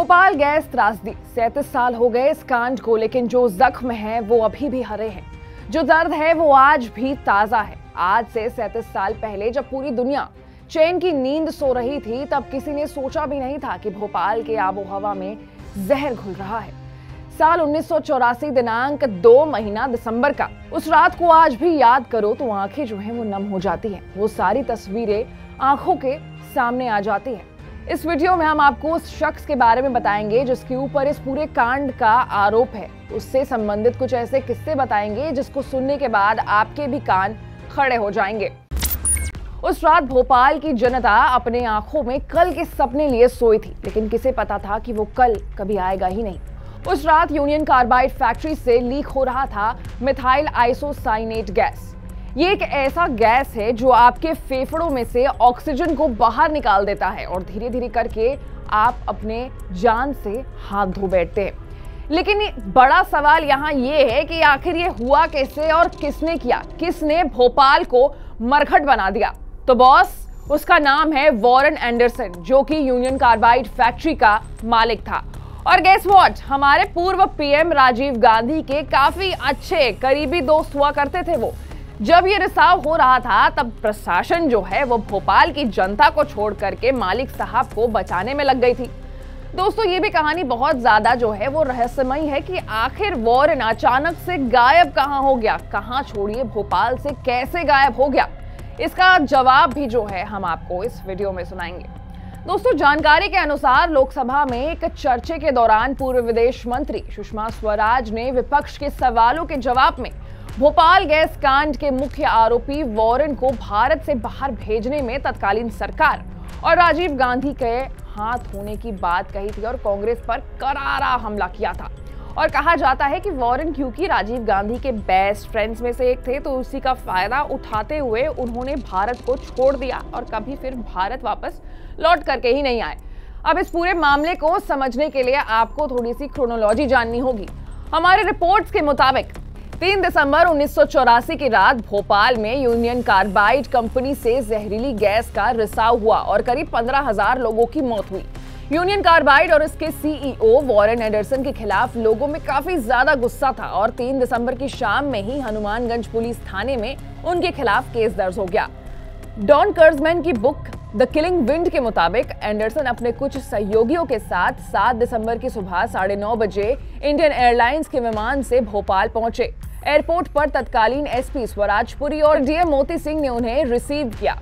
Bhopal gas त्रासदी। सैंतीस साल हो गए इस कांड को, लेकिन जो जख्म है, वो अभी भी हरे हैं। जो दर्द है, वो आज भी ताज़ा है। आज से सैंतीस साल पहले जब पूरी दुनिया चैन की नींद सो रही थी, तब किसी ने सोचा भी नहीं था कि भोपाल के आबो हवा में जहर घुल रहा है। साल उन्नीस सौ चौरासी दिनांक दो महीना दिसंबर का। उस रात को आज भी याद करो तो आँखें जो है, वो नम हो जाती हैं। वो सारी तस्वीरें आँखों के सामने आ जाती हैं। इस वीडियो में हम आपको उस शख्स के बारे में बताएँगे जिसके ऊपर इस पूरे कांड का आरोप है। उससे संबंधित कुछ ऐसे किस्से बताएँगे जिसको सुनने के बाद आपके भी कान खड़े हो जाएँगे। उस रात भोपाल की जनता अपने आँखों में कल के सपने लिए सोई थी, लेकिन किसे पता था कि वो कल कभी आएगा ही नहीं। उस रात यूनियन कार्बाइड फैक्ट्री से लीक हो रहा था मिथाइल आइसोसाइनेट गैस। ये एक ऐसा गैस है जो आपके फेफड़ों में से ऑक्सीजन को बाहर निकाल देता है और धीरे धीरे करके आप अपने जान से हाथ धो बैठते हैं। लेकिन बड़ा सवाल यहाँ ये है कि आखिर ये हुआ कैसे और किसने किया? किसने भोपाल को मरघट बना दिया? तो बॉस, उसका नाम है वॉरेन एंडरसन, जो कि यूनियन कार्बाइड फैक्ट्री का मालिक था। और गैस वॉट हमारे पूर्व पीएम राजीव गांधी के काफ़ी अच्छे, करीबी दोस्त हुआ करते थे वो। जब ये रिसाव हो रहा था, तब प्रशासन जो है, वो भोपाल की जनता को छोड़ करके मालिक साहब को बचाने में लग गई थी। दोस्तों, ये भी कहानी बहुत ज़्यादा जो है, वो रहस्यमयी है कि आखिर वॉरेन अचानक से गायब कहाँ हो गया? कहाँ छोड़िए, भोपाल से कैसे गायब हो गया? इसका जवाब भी जो है, हम आपको इस वीडियो में सुनाएँगे। दोस्तों, जानकारी के अनुसार लोकसभा में एक चर्चे के दौरान पूर्व विदेश मंत्री सुषमा स्वराज ने विपक्ष के सवालों के जवाब में भोपाल गैस कांड के मुख्य आरोपी वॉरेन को भारत से बाहर भेजने में तत्कालीन सरकार और राजीव गांधी के हाथ होने की बात कही थी और कांग्रेस पर करारा हमला किया था। और कहा जाता है कि वॉरेन क्योंकि राजीव गांधी के बेस्ट फ्रेंड्स में से एक थे तो उसी का फ़ायदा उठाते हुए उन्होंने भारत को छोड़ दिया और कभी फिर भारत वापस लौट करके ही नहीं आए। अब इस पूरे मामले को समझने के लिए आपको थोड़ी सी क्रोनोलॉजी जाननी होगी। हमारे रिपोर्ट्स के मुताबिक 3 दिसंबर उन्नीस सौ चौरासी की रात भोपाल में यूनियन कार्बाइड कंपनी से जहरीली गैस का रिसाव हुआ और करीब पंद्रह हज़ार लोगों की मौत हुई। यूनियन कार्बाइड और इसके सीईओ वॉरेन एंडरसन के खिलाफ लोगों में काफ़ी ज़्यादा गुस्सा था और 3 दिसंबर की शाम में ही हनुमानगंज पुलिस थाने में उनके खिलाफ केस दर्ज हो गया। डॉन कर्जमैन की बुक द किलिंग विंड के मुताबिक एंडरसन अपने कुछ सहयोगियों के साथ 7 दिसंबर की सुबह साढ़े नौ बजे इंडियन एयरलाइंस के विमान से भोपाल पहुँचे। एयरपोर्ट पर तत्कालीन एसपी स्वराजपुरी और डीएम मोती सिंह ने उन्हें रिसीव किया।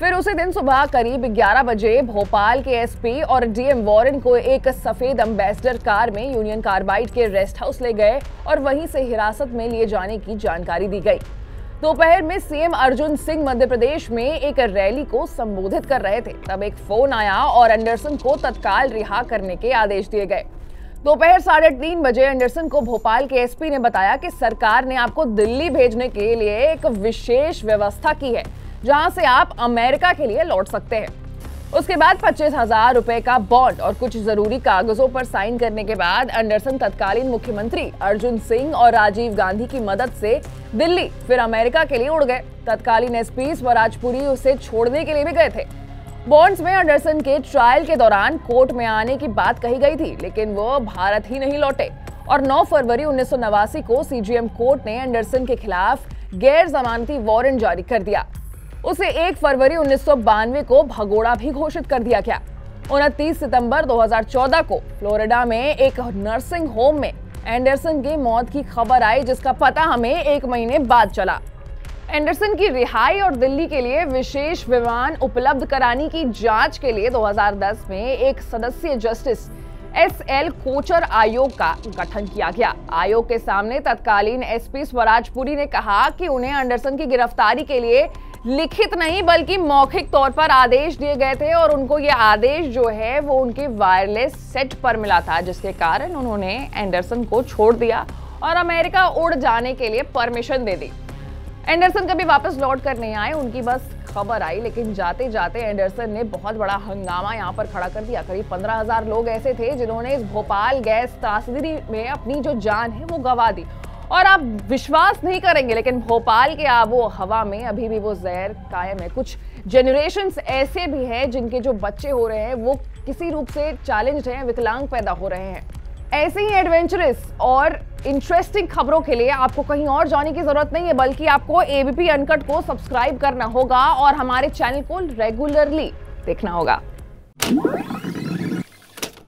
फिर उसी दिन सुबह करीब 11 बजे भोपाल के एसपी और डीएम वॉरेन को एक सफ़ेद अम्बेसडर कार में यूनियन कार्बाइड के रेस्ट हाउस ले गए और वहीं से हिरासत में लिए जाने की जानकारी दी गई। दोपहर में सीएम अर्जुन सिंह मध्य प्रदेश में एक रैली को संबोधित कर रहे थे। तब एक फ़ोन आया और एंडरसन को तत्काल रिहा करने के आदेश दिए गए। दोपहर साढ़े तीन बजे एंडरसन को भोपाल के एसपी ने बताया कि सरकार ने आपको दिल्ली भेजने के लिए एक विशेष व्यवस्था की है। जहाँ से आप अमेरिका के लिए लौट सकते हैं। उसके बाद पच्चीस हज़ार रुपए का बॉन्ड और कुछ ज़रूरी कागजों पर साइन करने के बाद एंडरसन तत्कालीन मुख्यमंत्री अर्जुन सिंह और राजीव गांधी की मदद से दिल्ली फिर अमेरिका के लिए उड़ गए। तत्कालीन एसपी स्वराजपुरी उसे छोड़ने के लिए भी गए थे। बॉन्ड्स में एंडरसन के ट्रायल के दौरान कोर्ट में आने की बात कही गई थी, लेकिन वो भारत ही नहीं लौटे। और 9 फरवरी उन्नीस सौ नवासी को सीजीएम कोर्ट ने एंडरसन के खिलाफ गैर जमानती वारंट जारी कर दिया। उसे 1 फरवरी उन्नीस सौ बानवे को भगोड़ा भी घोषित कर दिया गया। उनतीस सितंबर 2014 को फ्लोरिडा में एक नर्सिंग होम में एंडरसन की मौत की खबर आई, जिसका पता हमें एक महीने बाद चला। एंडरसन की रिहाई और दिल्ली के लिए विशेष विमान उपलब्ध कराने की जाँच के लिए 2010 में एक सदस्यीय जस्टिस एस एल कोचर आयोग का गठन किया गया। आयोग के सामने तत्कालीन एसपी स्वराजपुरी ने कहा कि उन्हें एंडरसन की गिरफ्तारी के लिए लिखित नहीं, बल्कि मौखिक तौर पर आदेश दिए गए थे और उनको ये आदेश जो है वो उनके वायरलेस सेट पर मिला था, जिसके कारण उन्होंने एंडरसन को छोड़ दिया और अमेरिका उड़ जाने के लिए परमिशन दे दी। एंडरसन कभी वापस लौट कर नहीं आए, उनकी बस खबर आई, लेकिन जाते जाते एंडरसन ने बहुत बड़ा हंगामा यहाँ पर खड़ा कर दिया। करीब पंद्रह हज़ार लोग ऐसे थे जिन्होंने इस भोपाल गैस त्रासदी में अपनी जो जान है वो गवा दी और आप विश्वास नहीं करेंगे, लेकिन भोपाल के आबो हवा में, अभी भी वो जहर कायम है। कुछ जनरेशन ऐसे भी हैं जिनके जो बच्चे हो रहे हैं, वो किसी रूप से चैलेंज हैं, विकलांग पैदा हो रहे हैं। ऐसे ही एडवेंचरस और इंटरेस्टिंग खबरों के लिए आपको कहीं और जाने की ज़रूरत नहीं है, बल्कि आपको एबीपी अनकट को सब्सक्राइब करना होगा और हमारे चैनल को रेगुलरली देखना होगा।